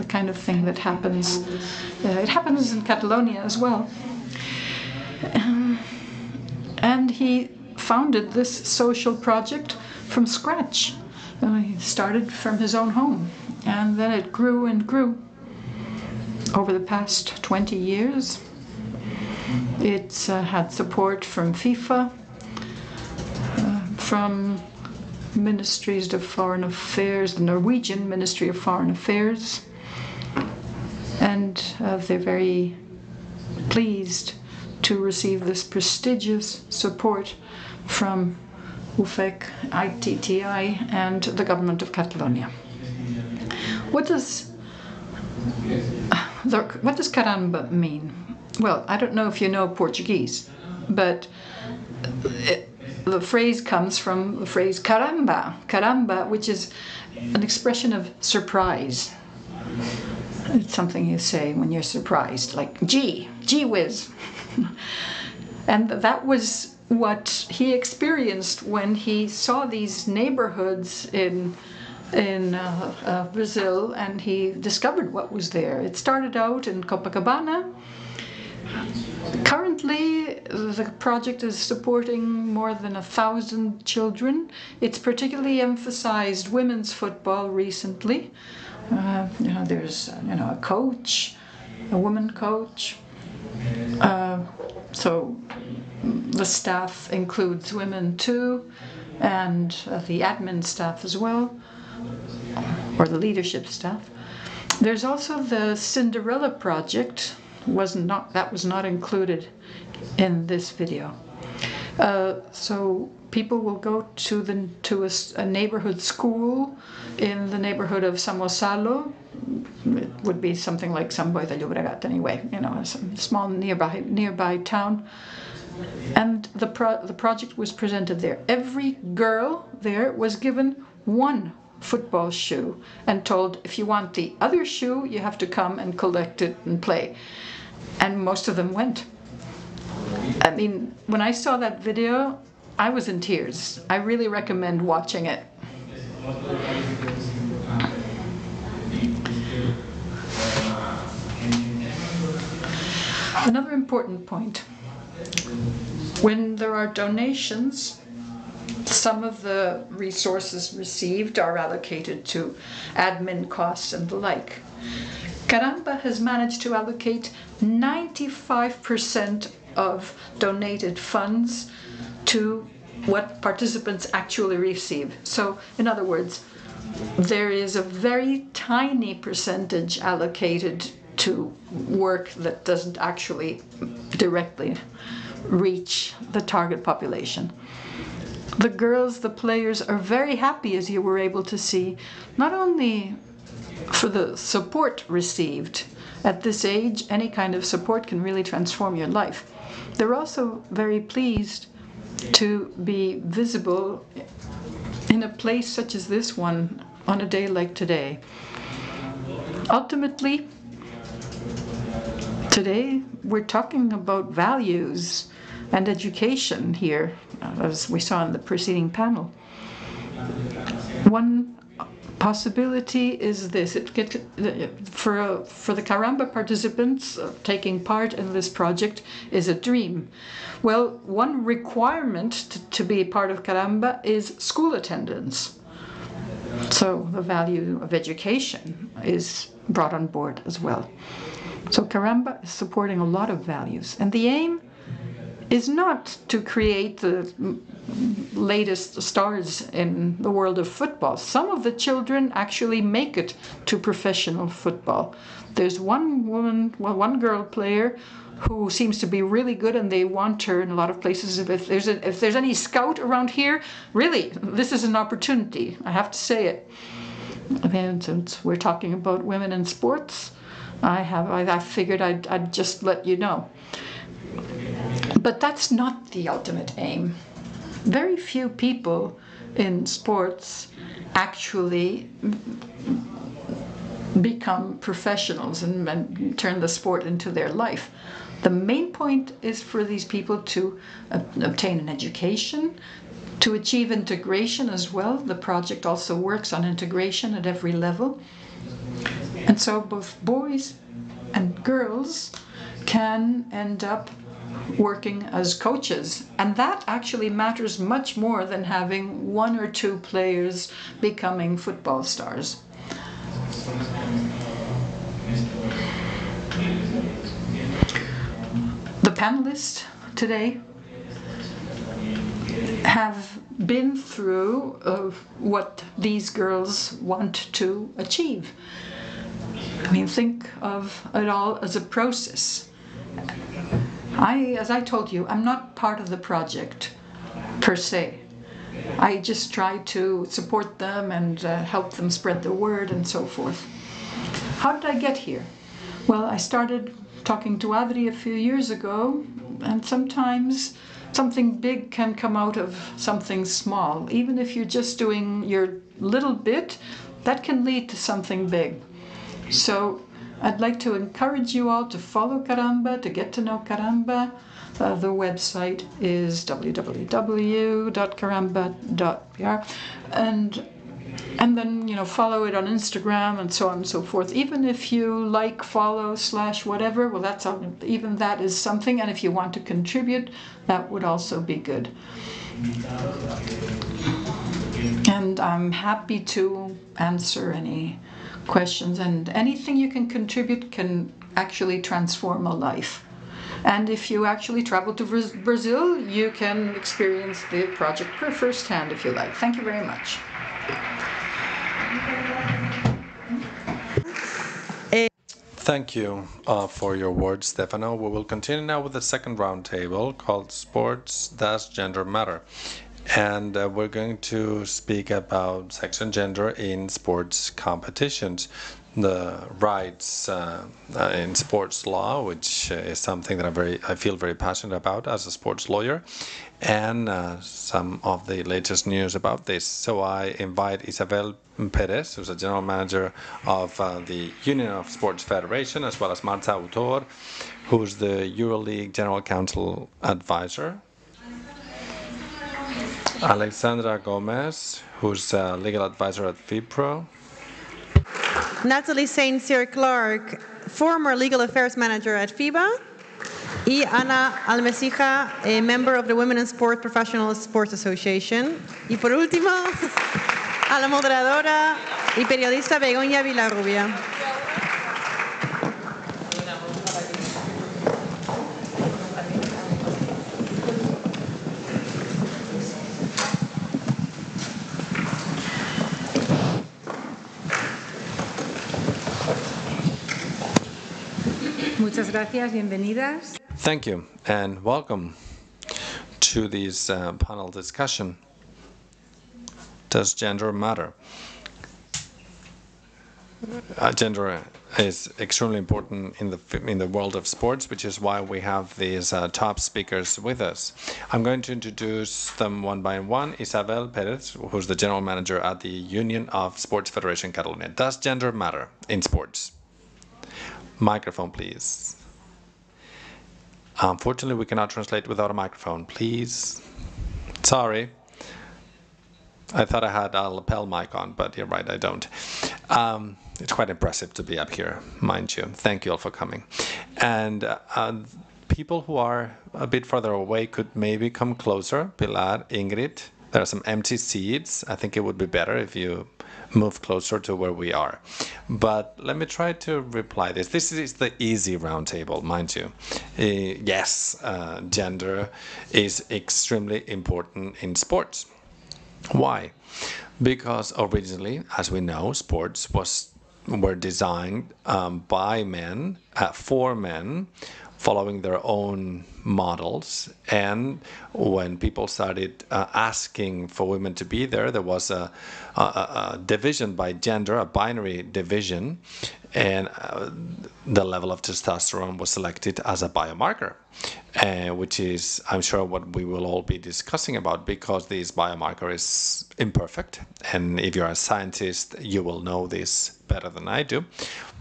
the kind of thing that happens. Uh, it happens in Catalonia as well. Um, and he founded this social project from scratch. Uh, he started from his own home, and then it grew and grew over the past 20 years. It's uh, had support from FIFA, uh, from ministries of foreign affairs, the Norwegian Ministry of Foreign Affairs, and uh, they're very pleased to receive this prestigious support from UFEC, ITTI, and the government of Catalonia. What does the, what does caramba mean? Well, I don't know if you know Portuguese, but it, the phrase comes from the phrase caramba, caramba, which is an expression of surprise. It's something you say when you're surprised, like gee, gee whiz. and that was what he experienced when he saw these neighborhoods in in uh, uh, Brazil and he discovered what was there. It started out in Copacabana. Currently, the project is supporting more than a thousand children. It's particularly emphasized women's football recently. Uh, you know, there's you know a coach, a woman coach. Uh, so the staff includes women too, and uh, the admin staff as well, or the leadership staff. There's also the Cinderella project. Was not that was not included in this video. Uh, so people will go to the to a, a, neighborhood school in the neighborhood of Samosalo. It would be something like Sant Boi de Llobregat anyway, you know, a small nearby nearby town. And the pro the project was presented there. Every girl there was given one football shoe and told if you want the other shoe you have to come and collect it and play and most of them went i mean when i saw that video i was in tears. I really recommend watching it. Another important point. When there are donations some of the resources received are allocated to admin costs and the like. Caramba has managed to allocate 95% of donated funds to what participants actually receive. So, in other words, there is a very tiny percentage allocated to work that doesn't actually directly reach the target population. The girls, the players, are very happy, as you were able to see, not only for the support received. At this age, any kind of support can really transform your life. They're also very pleased to be visible in a place such as this one on a day like today. Ultimately, today we're talking about values and education here, as we saw in the preceding panel. One possibility is this. It get, for for the caramba participants uh, taking part in this project is a dream. Well one requirement to, to be part of caramba is school attendance. So the value of education is brought on board as well. So caramba is supporting a lot of values and the aim is not to create the latest stars in the world of football. Some of the children actually make it to professional football. There's one woman, well, one girl player who seems to be really good and they want her in a lot of places. If there's, a, if there's any scout around here, really, this is an opportunity. I have to say it. And since we're talking about women in sports, I have I, I figured I'd, I'd just let you know. But that's not the ultimate aim. Very few people in sports actually become professionals and, and, turn the sport into their life. The main point is for these people to obtain an education, to achieve integration as well. The project also works on integration at every level. And so both boys and girls can end up working as coaches. And that actually matters much more than having one or two players becoming football stars. The panelists today have been through uh, what these girls want to achieve. I mean, think of it all as a process. I, as I told you, I'm not part of the project per se. I just try to support them and uh, help them spread the word and so forth. How did I get here? Well, I started talking to Adri a few years ago, and sometimes something big can come out of something small. Even if you're just doing your little bit, that can lead to something big. So I'd like to encourage you all to follow Caramba, to get to know Caramba. Uh, the website is www.caramba.pr and and then you know follow it on Instagram and so on and so forth. Even if you like, follow, slash whatever, well, that's even that is something. And if you want to contribute, that would also be good. And I'm happy to answer any questions. And anything you can contribute can actually transform a life. And if you actually travel to Brazil, you can experience the project firsthand if you like. Thank you very much. Thank you uh, for your words, Stefano. We will continue now with the second roundtable called Sports Does Gender Matter? And uh, we're going to speak about sex and gender in sports competitions the rights uh, uh, in sports law, which is something that I'm very, I feel very passionate about as a sports lawyer, and uh, some of the latest news about this. So I invite Isabel Pérez, who's a general manager of uh, the Union of Sports Federation, as well as Marta Utor, who's the EuroLeague General Counsel advisor. Alexandra Gómez, who's a legal advisor at FIFPro. Natalie St. Cyr Clarke, former legal affairs manager at FIBA. Y Anna Almécija, a member of the Women in Sport Professional Sports Association. Y por último, a la moderadora y periodista Begoña Villarrubia. Gracias, bienvenidas. Thank you and welcome to this uh, panel discussion. Does gender matter? Uh, gender is extremely important in the in the world of sports, which is why we have these uh, top speakers with us. I'm going to introduce them one by one. Isabel Pérez, who's the general manager at the Union of Sports Federation Catalonia. Does gender matter in sports? Microphone, please. Unfortunately, we cannot translate without a microphone. Please. Sorry. I thought I had a lapel mic on, but you're right, I don't. Um, it's quite impressive to be up here, mind you. Thank you all for coming. And uh, people who are a bit further away could maybe come closer. Pilar, Ingrid, there are some empty seats. I think it would be better if you move closer to where we are. But let me try to reply this. This is the easy roundtable, mind you. Uh, yes, uh, gender is extremely important in sports. Why? Because originally, as we know, sports was were designed um, by men uh, for men following their own models. And when people started uh, asking for women to be there, there was a, a, a division by gender, a binary division, and uh, the level of testosterone was selected as a biomarker, uh, which is, I'm sure, what we will all be discussing about because this biomarker is imperfect. And if you're a scientist, you will know this better than I do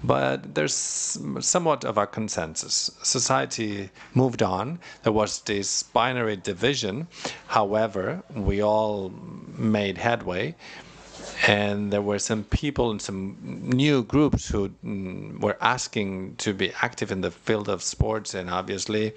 but there's somewhat of a consensus. Society moved on. There was this binary division. However, we all made headway and there were some people and some new groups who mm, were asking to be active in the field of sports. And obviously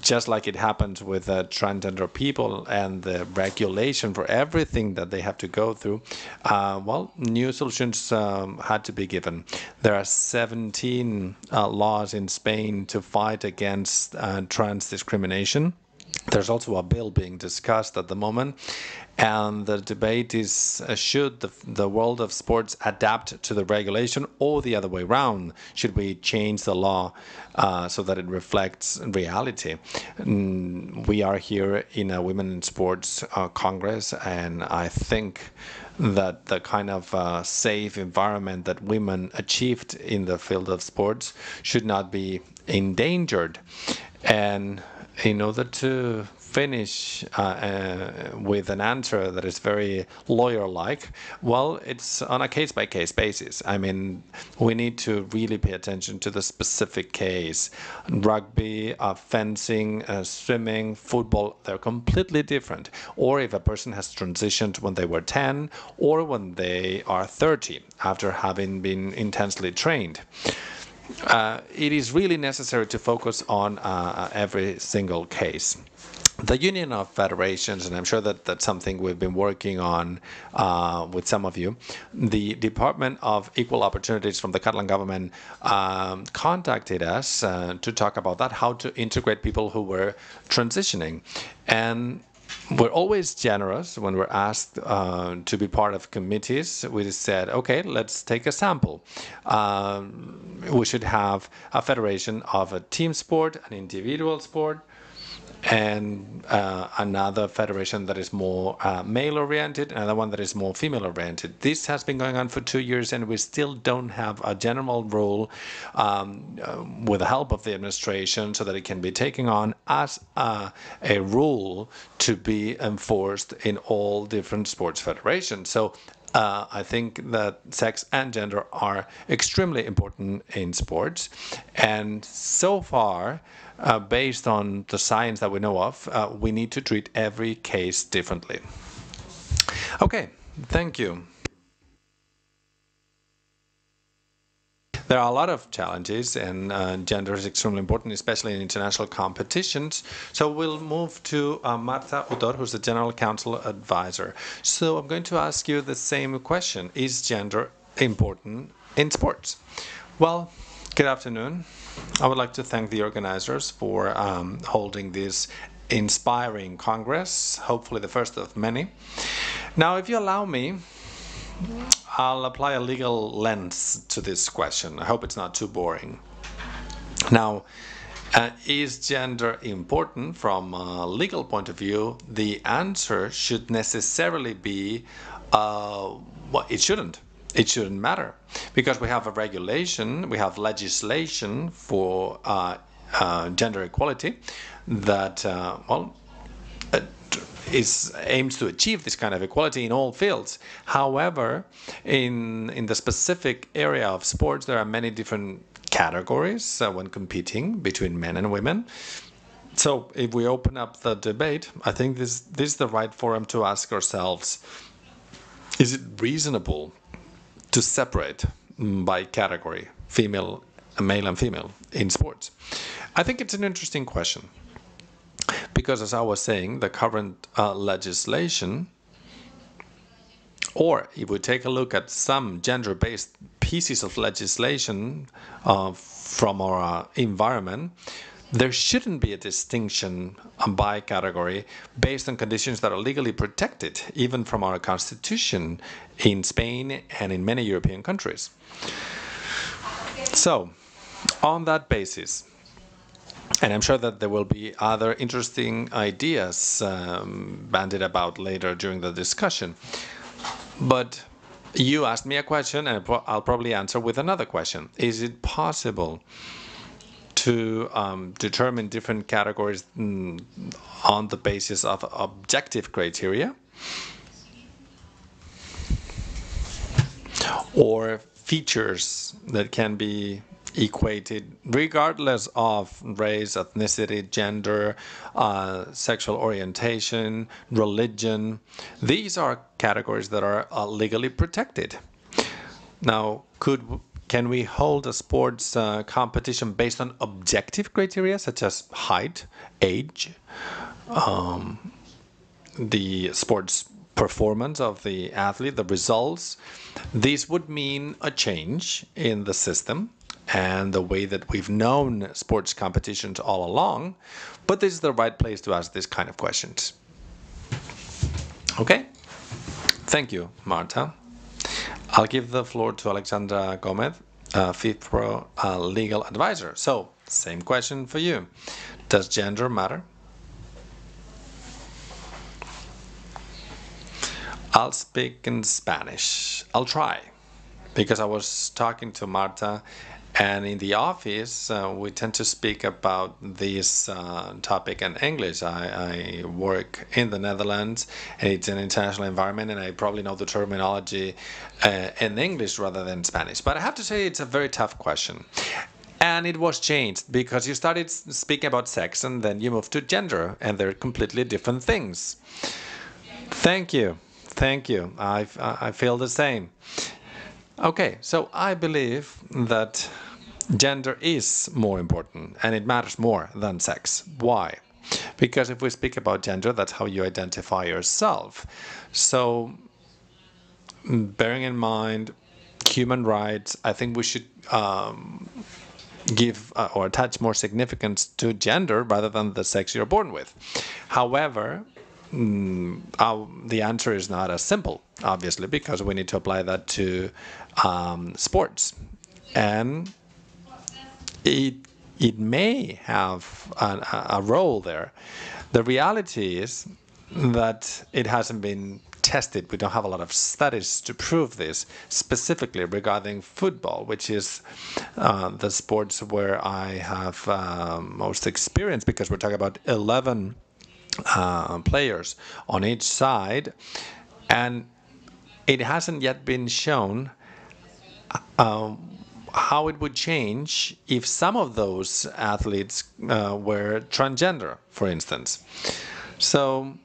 just like it happens with uh, transgender people and the regulation for everything that they have to go through uh, well new solutions um, had to be given. There are 17 uh, laws in spain to fight against uh, trans discrimination. There's also a bill being discussed at the moment, and the debate is uh, should the, the world of sports adapt to the regulation or the other way around? Should we change the law uh, so that it reflects reality? Mm, we are here in a Women in Sports uh, Congress, and I think that the kind of uh, safe environment that women achieved in the field of sports should not be endangered. And in order to finish uh, uh, with an answer that is very lawyer-like, well, it's on a case-by-case basis. I mean, we need to really pay attention to the specific case. Rugby, uh, fencing, uh, swimming, football, they're completely different. Or if a person has transitioned when they were 10 or when they are 30 after having been intensely trained uh, it is really necessary to focus on uh, every single case. The Union of Federations, and I'm sure that that's something we've been working on uh, with some of you, the Department of Equal Opportunities from the Catalan government um, contacted us uh, to talk about that, how to integrate people who were transitioning. And we're always generous when we're asked uh, to be part of committees. We said, okay, let's take a sample. Um, we should have a federation of a team sport, an individual sport, and uh, another federation that is more uh, male oriented, another one that is more female oriented. This has been going on for two years, and we still don't have a general rule um, uh, with the help of the administration so that it can be taken on as a, a rule to be enforced in all different sports federations. So uh, I think that sex and gender are extremely important in sports. And so far, uh, based on the science that we know of, uh, we need to treat every case differently. Okay, thank you. There are a lot of challenges, and uh, gender is extremely important, especially in international competitions. So we'll move to uh, Marta Utor, who's the General Counsel Advisor. So I'm going to ask you the same question. Is gender important in sports? Well, good afternoon. I would like to thank the organizers for um, holding this inspiring Congress, hopefully the first of many. Now, if you allow me, I'll apply a legal lens to this question. I hope it's not too boring. Now, uh, is gender important from a legal point of view? The answer should necessarily be uh, well, it shouldn't. It shouldn't matter because we have a regulation, we have legislation for uh, uh gender equality that, uh, well, is aims to achieve this kind of equality in all fields. However, in in the specific area of sports, there are many different categories uh, when competing between men and women. So, if we open up the debate, I think this this is the right forum to ask ourselves: Is it reasonable to separate mm, by category female, male, and female in sports? I think it's an interesting question because as I was saying, the current uh, legislation, or if we take a look at some gender-based pieces of legislation uh, from our uh, environment, there shouldn't be a distinction by category based on conditions that are legally protected, even from our constitution in Spain and in many European countries. So, on that basis, and I'm sure that there will be other interesting ideas um, banded about later during the discussion. But you asked me a question, and I'll probably answer with another question. Is it possible to um, determine different categories mm, on the basis of objective criteria? Or features that can be equated regardless of race, ethnicity, gender, uh, sexual orientation, religion. These are categories that are uh, legally protected. Now, could can we hold a sports uh, competition based on objective criteria such as height, age, um, the sports performance of the athlete, the results? This would mean a change in the system and the way that we've known sports competitions all along, but this is the right place to ask this kind of questions. Okay? Thank you, Marta. I'll give the floor to Alexandra Gómez, uh, uh, legal advisor. So, same question for you. Does gender matter? I'll speak in Spanish. I'll try because I was talking to Marta and in the office, uh, we tend to speak about this uh, topic in English. I, I, work in the Netherlands, and it's an international environment, and I probably know the terminology uh, in English rather than Spanish. But I have to say, it's a very tough question. And it was changed because you started speaking about sex, and then you moved to gender, and they're completely different things. Thank you. Thank you. I, I feel the same. Okay, so I believe that gender is more important and it matters more than sex. Why? Because if we speak about gender, that's how you identify yourself. So, bearing in mind human rights, I think we should um, give uh, or attach more significance to gender rather than the sex you're born with. However, mm, the answer is not as simple, obviously, because we need to apply that to um, sports. And it, it may have a, a role there. The reality is that it hasn't been tested. We don't have a lot of studies to prove this, specifically regarding football, which is uh, the sports where I have uh, most experience because we're talking about 11 uh, players on each side, and it hasn't yet been shown um, how it would change if some of those athletes uh, were transgender, for instance. So,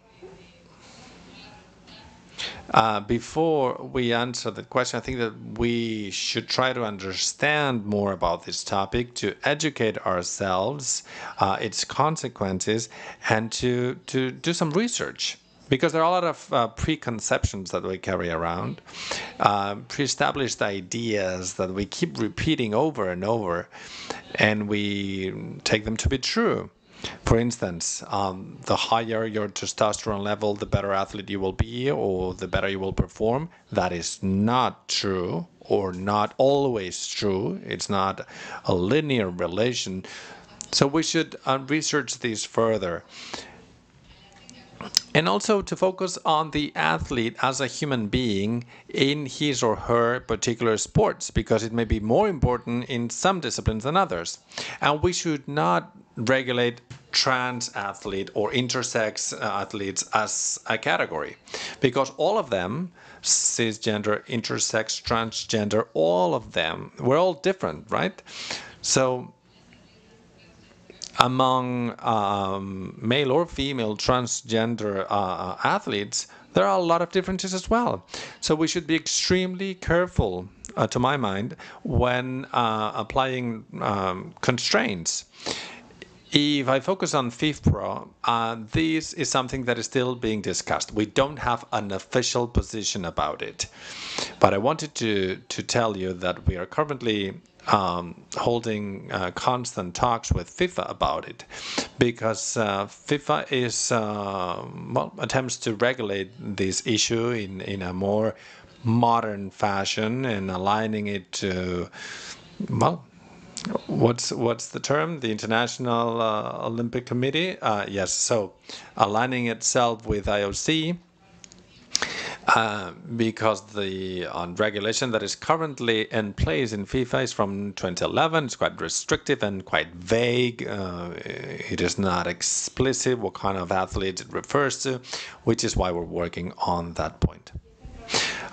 uh, before we answer the question, I think that we should try to understand more about this topic, to educate ourselves, uh, its consequences, and to, to do some research because there are a lot of uh, preconceptions that we carry around, uh, pre-established ideas that we keep repeating over and over, and we take them to be true. For instance, um, the higher your testosterone level, the better athlete you will be, or the better you will perform. That is not true, or not always true. It's not a linear relation. So we should uh, research these further and also to focus on the athlete as a human being in his or her particular sports because it may be more important in some disciplines than others and we should not regulate trans athlete or intersex uh, athletes as a category because all of them cisgender intersex transgender all of them we're all different right so among um, male or female transgender uh, athletes, there are a lot of differences as well. So we should be extremely careful, uh, to my mind, when uh, applying um, constraints. If I focus on FIFPro, uh, this is something that is still being discussed. We don't have an official position about it. But I wanted to, to tell you that we are currently um, holding uh, constant talks with FIFA about it because uh, FIFA is uh, well, attempts to regulate this issue in, in a more modern fashion and aligning it to well what's what's the term the international uh, olympic committee uh, yes so aligning itself with ioc uh, because the regulation that is currently in place in FIFA is from 2011. It's quite restrictive and quite vague. Uh, it is not explicit what kind of athlete it refers to, which is why we're working on that point.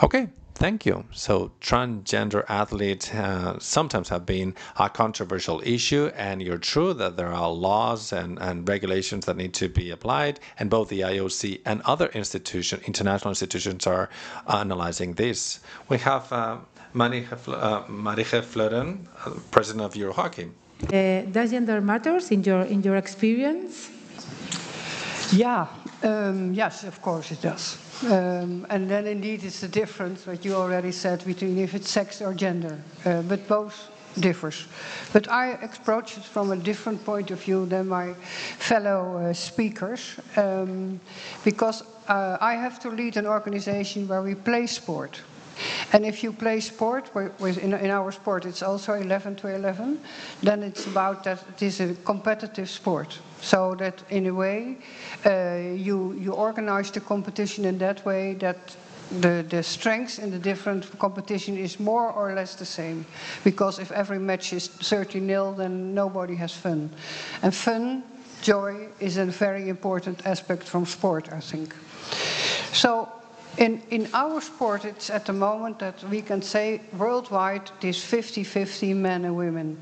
Okay, Thank you. So, transgender athletes uh, sometimes have been a controversial issue, and you're true that there are laws and, and regulations that need to be applied, and both the IOC and other institutions, international institutions, are analyzing this. We have uh, Marijke, uh, Marijke Fleuren, uh, president of Eurohockey. Uh, does gender matters in your in your experience? Yeah, um, yes, of course it does. Um, and then indeed it's the difference, what you already said, between if it's sex or gender. Uh, but both differs. But I approach it from a different point of view than my fellow uh, speakers, um, because uh, I have to lead an organization where we play sport. And if you play sport, in, in our sport it's also 11 to 11, then it's about that it is a competitive sport. So that in a way, uh, you, you organize the competition in that way that the, the strength in the different competition is more or less the same. Because if every match is 30-0, then nobody has fun. And fun, joy, is a very important aspect from sport, I think. So in, in our sport, it's at the moment that we can say worldwide it is 50-50 men and women.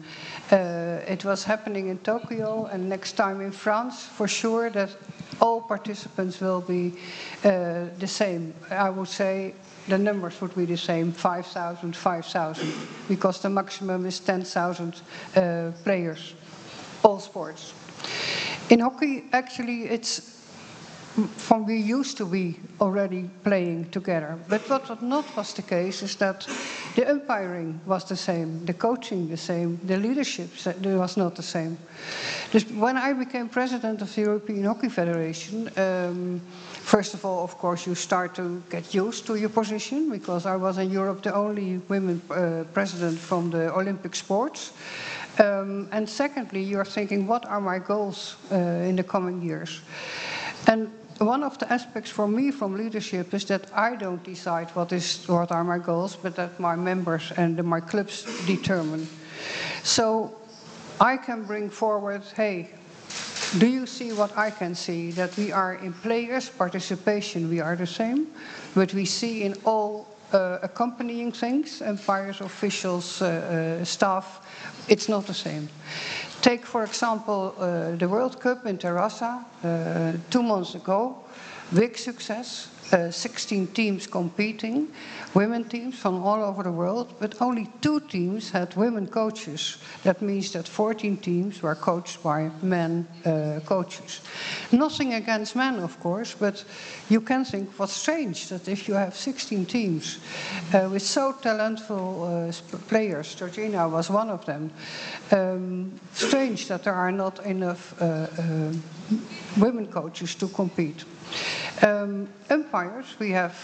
Uh, it was happening in Tokyo and next time in France, for sure that all participants will be uh, the same. I would say the numbers would be the same, 5,000, 5,000, because the maximum is 10,000 uh, players, all sports. In hockey, actually, it's from we used to be already playing together. But what not was the case is that the umpiring was the same, the coaching the same, the leadership was not the same. When I became president of the European Hockey Federation, um, first of all, of course, you start to get used to your position because I was in Europe the only women uh, president from the Olympic sports. Um, and secondly, you're thinking, what are my goals uh, in the coming years? And one of the aspects for me from leadership is that I don't decide what is what are my goals, but that my members and my clubs determine. So I can bring forward, hey, do you see what I can see? That we are in players' participation, we are the same, but we see in all uh, accompanying things, umpires, officials, uh, uh, staff, it's not the same. Take, for example, uh, the World Cup in Terrassa uh, two months ago. Big success uh, 16 teams competing, women teams from all over the world, but only two teams had women coaches. That means that 14 teams were coached by men uh, coaches. Nothing against men, of course, but you can think what's strange that if you have 16 teams uh, with so talented uh, players, Georgina was one of them, um, strange that there are not enough uh, women coaches to compete. Um, umpires we have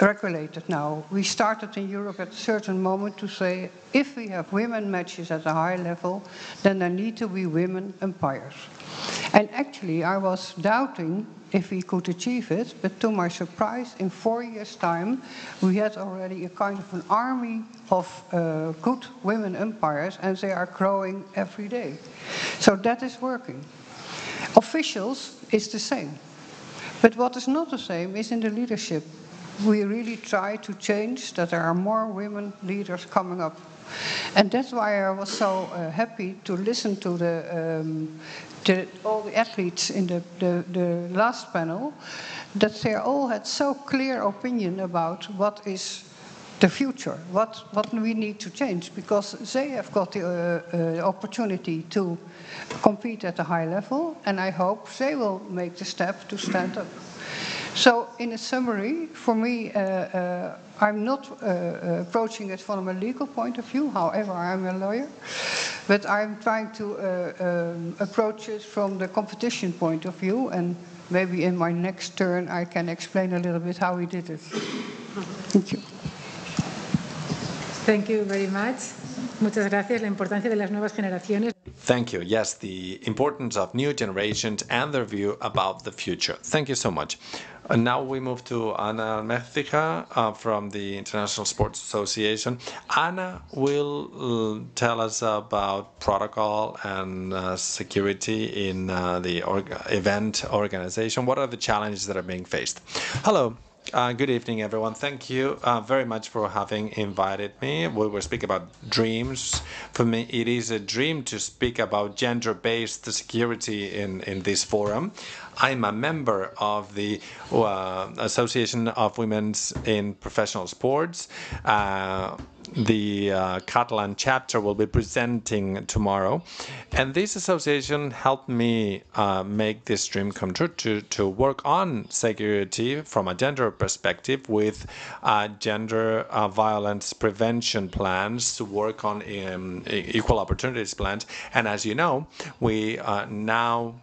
regulated now. We started in Europe at a certain moment to say if we have women matches at a high level, then there need to be women umpires. And actually, I was doubting if we could achieve it, but to my surprise, in four years' time, we had already a kind of an army of uh, good women umpires, and they are growing every day. So that is working. Officials is the same. But what is not the same is in the leadership. We really try to change that there are more women leaders coming up. And that's why I was so uh, happy to listen to the, um, the, all the athletes in the, the, the last panel, that they all had so clear opinion about what is the future, what, what we need to change, because they have got the uh, uh, opportunity to compete at a high level, and I hope they will make the step to stand up. So, in a summary, for me, uh, uh I'm not uh, uh, approaching it from a legal point of view, however, I'm a lawyer, but I'm trying to um, approach it from the competition point of view, and maybe in my next turn I can explain a little bit how we did it. Thank you. Thank you very much. Muchas gracias. La importancia de las nuevas generaciones. Thank you. Yes, the importance of new generations and their view about the future. Thank you so much. And now we move to Anna Almécija uh, from the International Sports Association. Anna will uh, tell us about protocol and uh, security in uh, the org event organization. What are the challenges that are being faced? Hello. Uh, good evening, everyone. Thank you uh, very much for having invited me. We will speak about dreams. For me, it is a dream to speak about gender-based security in, in this forum. I'm a member of the uh, Association of Women in Professional Sports. Uh, the uh, Catalan chapter will be presenting tomorrow. And this association helped me uh, make this dream come true to, to work on security from a gender perspective with uh, gender uh, violence prevention plans to work on um, equal opportunities plans. And as you know, we uh, now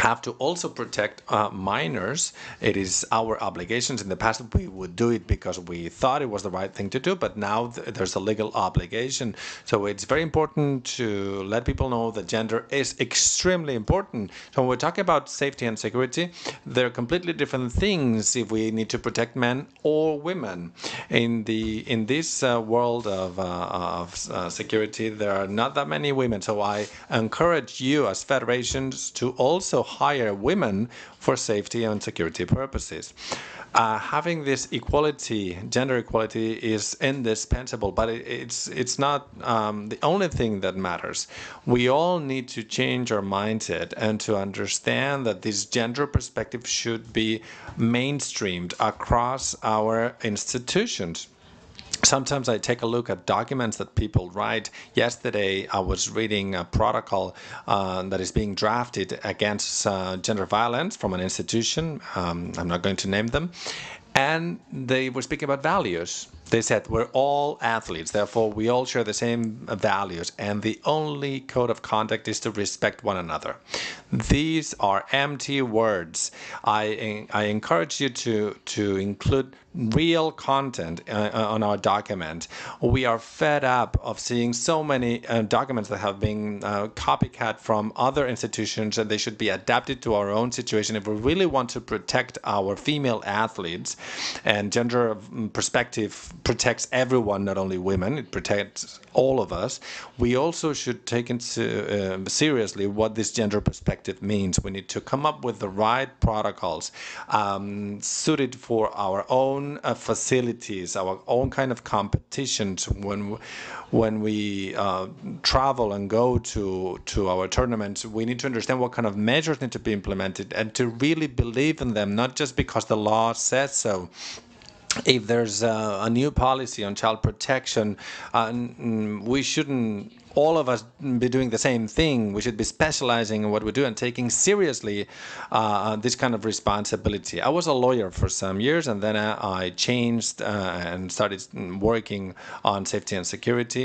have to also protect uh, minors. It is our obligations. In the past, we would do it because we thought it was the right thing to do, but now th there's a legal obligation. So it's very important to let people know that gender is extremely important. So when we're talking about safety and security, they're completely different things if we need to protect men or women. In the in this uh, world of, uh, of uh, security, there are not that many women. So I encourage you as federations to also hire women for safety and security purposes. Uh, having this equality, gender equality, is indispensable, but it, it's it's not um, the only thing that matters. We all need to change our mindset and to understand that this gender perspective should be mainstreamed across our institutions sometimes I take a look at documents that people write. Yesterday, I was reading a protocol uh, that is being drafted against uh, gender violence from an institution. Um, I'm not going to name them. And they were speaking about values. They said we're all athletes, therefore we all share the same values, and the only code of conduct is to respect one another. These are empty words. I, I encourage you to, to include real content uh, uh, on our document. We are fed up of seeing so many uh, documents that have been uh, copycat from other institutions and they should be adapted to our own situation. If we really want to protect our female athletes and gender mm, perspective protects everyone, not only women, it protects all of us, we also should take into uh, seriously what this gender perspective means. We need to come up with the right protocols um, suited for our own uh, facilities, our own kind of competitions when when we uh, travel and go to to our tournaments. We need to understand what kind of measures need to be implemented and to really believe in them, not just because the law says so if there's a, a, new policy on child protection, uh, we shouldn't all of us be doing the same thing. We should be specializing in what we do and taking seriously uh, this kind of responsibility. I was a lawyer for some years, and then I, I changed uh, and started working on safety and security.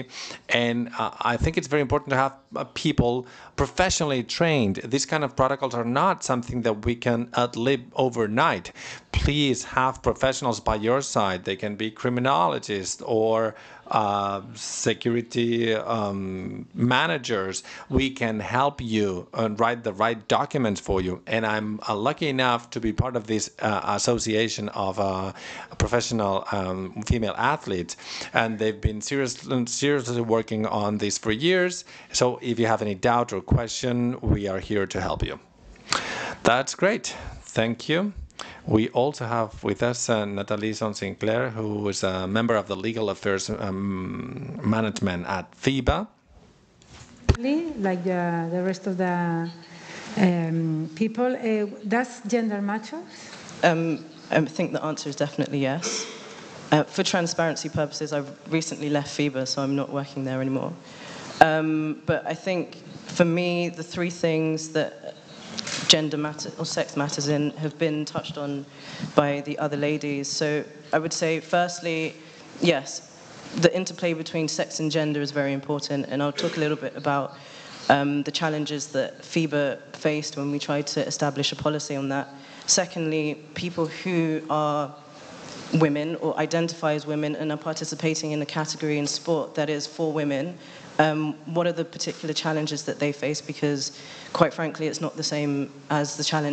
And uh, I think it's very important to have uh, people professionally trained. These kind of protocols are not something that we can ad-lib overnight. Please have professionals by your side. They can be criminologists or uh, security um, managers, we can help you and write the right documents for you. And I'm uh, lucky enough to be part of this uh, association of uh, professional um, female athletes, and they've been seriously, seriously working on this for years. So if you have any doubt or question, we are here to help you. That's great. Thank you. We also have with us uh, Natalie St. Cyr Clarke, who is a member of the Legal Affairs um, Management at FIBA. Like the, the rest of the um, people, uh, does gender matter? Um, I think the answer is definitely yes. Uh, for transparency purposes, I've recently left FIBA, so I'm not working there anymore. Um, but I think for me, the three things that gender matter or sex matters in have been touched on by the other ladies. So I would say, firstly, yes, the interplay between sex and gender is very important, and I'll talk a little bit about um, the challenges that FIBA faced when we tried to establish a policy on that. Secondly, people who are women or identify as women and are participating in a category in sport that is for women um, what are the particular challenges that they face? Because, quite frankly, it's not the same as the challenge